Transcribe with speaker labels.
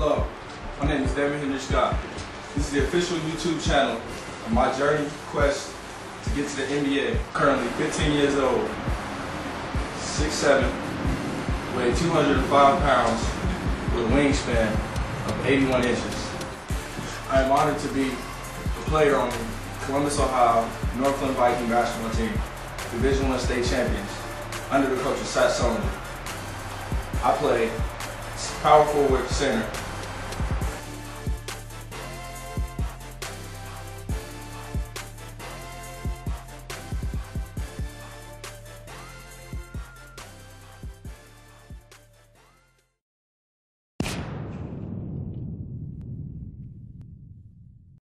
Speaker 1: Hello, my name is Devon Henry Scott. This is the official YouTube channel of my journey quest to get to the NBA. Currently 15 years old, 6'7", weigh 205 pounds, with a wingspan of 81 inches. I am honored to be a player on the Columbus, Ohio Northland Viking basketball team, Division One state champions, under the coach of Satch Sullinger. I play power forward, center,